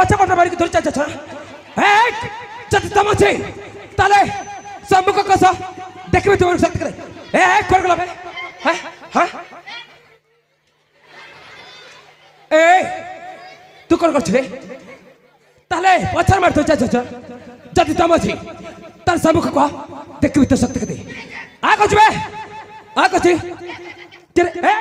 పచ్చబట్ట బడికి దొరిచచ్చా చచ్చి తలే సమ్ముఖ కస దక్కి తమకు సత్తుకరే ఏ కొరకల ఏ তু কোন করছি রে তাহলে পছর মারতে চাচ যদি তম আছে। তার সম্মুখ কহ দেখবি তো সত্যি কে আ করছি বে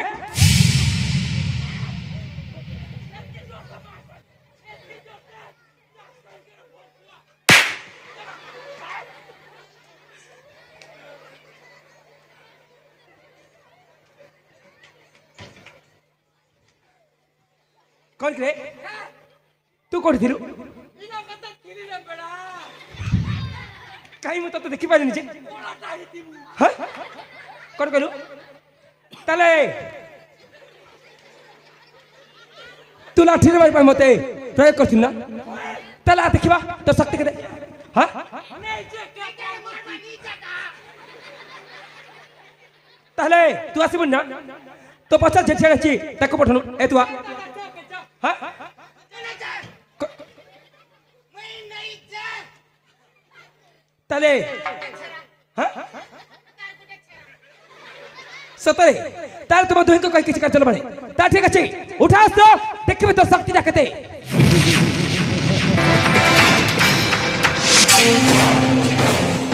ଦେଖିବି ତୋ ଶକ୍ତି କେତେ ଆ କରୁଛୁ ବେ ଆ କରୁଛି କିରେ ଏ କ'ଣ କିରେ ତୁ କୋଉଠି ଥିଲୁ କାହିଁ ମୁଁ ତତେ ଦେଖିପାରିନି ଯେ ହାଁ? କ'ଣ କହିଲୁ ତାହେଲେ ତୁ ଲାଠିରେ ମାରି ପାଇଁ ମତେ ପ୍ରୟୋଗ କରିଥିଲୁ ନା ତାହେଲେ ଆ ଦେଖିବା ତୋ ଶକ୍ତି କେତେ ହଁ ତାହେଲେ ତୁ ଆସିବୁନି ନା ତୋ ପଛରେ ଯେ ଛିଡ଼ା ଅଛି ତାକୁ ପଠନୁ ଏ ତୁ ଆ ହଁ କ- ତାହେଲେ ହଁ ସତରେ ତାହେଲେ ତୁମ ଦୁହିଁଙ୍କ କହି କିଛି କାର୍ଯ୍ୟ ବଳେ ତା ଠିକ ଅଛି ଉଠା ଆସ ଦେଖିବି ତୋ ଶକ୍ତିଟା କେତେ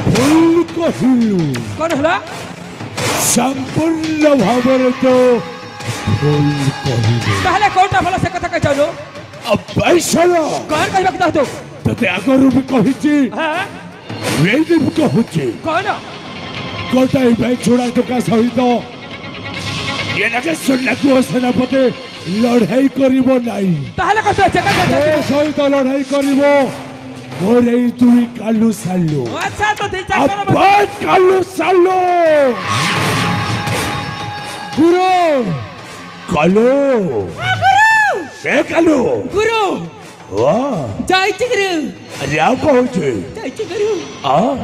ଭୁଲ କହିଲୁ হই কহিল তাহলে কোনটা ভালো সে কথা কইছল অবৈশল কোন কইবা কথা তো তোতে আগরু বি কহিছি। হ্যাঁ? রেডি বি কহুছি কোন গোটাই ভাই ছোড়া টোকা সহিত। এনাকে সুন্নাকু সেনাপতি লড়াই করিব নাই। তাহলে কথা আছে কথা আছে সহিত লড়াই করিব। ঘরে তুই কালু সাল্লু। আচ্ছা তো দেই চাকর কালু সাল্লু। Kalau. Ah, guru. Eh, Saya kalau. Guru. Wah. Jai cikgu. Ada apa ha? tu? Jai cikgu. Ah.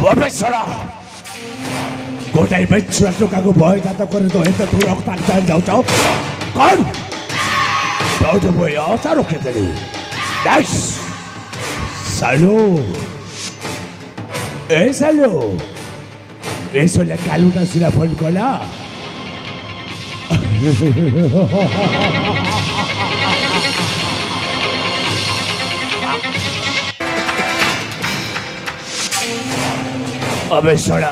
Wabah sorak. Kau dah ibu cuci tu kau boleh jatuh kau itu hendak turun tanpa jauh jauh. Kon. Jauh jauh ya, taruh kita ni. Nice. Salut. अबे ଶୁଣ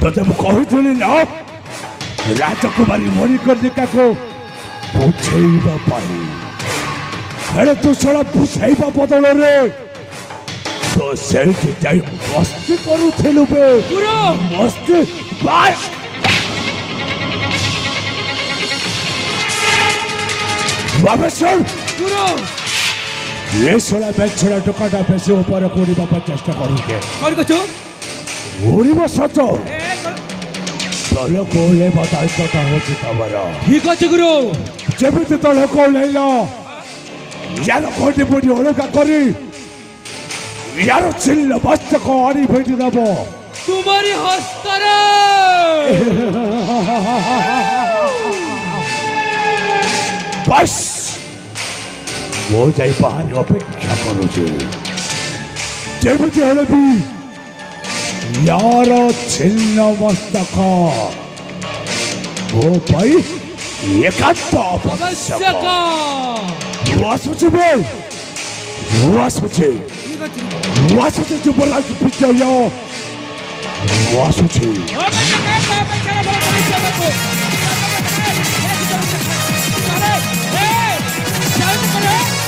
ତତେ ମୁଁ କହୁଥିଲି ନା ରାଜକୁମାରୀ ମଣିକର୍ଣ୍ଣିକାକୁ ବୁଝେଇବା ପାଇଁ ହେଲେ ତୁ ଶୁଣ ବୁଝେଇବା ବଦଳରେ ତ ସେଇଠି ଯାଇ ମସ୍ତି କରୁଥିଲୁ ବେ તો સેલ્ફી જઈ મસ્તી કરું છેલું બે પૂરો મસ્તી બસ বাবেশ্বর পুরো। এ সোলা ব্যাগ ছেড়া টোকাটা বেশি উপরে করি বাবার চেষ্টা করুকে কর কিছু উড়িব সচ। তলক ওহ্লাইবা দায়িত্বটা হচ্ছে তোমার। ঠিক আছে গুরু। যেমিতি তলক ওহ্লাইল ইয়ার খটি পড়ি অলগা করি ಯಾರು ಚಿಲ್ಲ ಮಸ್ತಕ ಆಡಿ ಭೇಟಿದವ ಕುಮಾರಿ ಹಸ್ತರ બસ બહુ જઈ બહારની અપેક્ષા કરું છું જેમ કે હળવી યાર છિન્ન મસ્તક ઓ ભાઈ એકાંત અપશ્યક વાસ પછી બોલ વાસ પછી 我出去就不来是不想要我出去我们是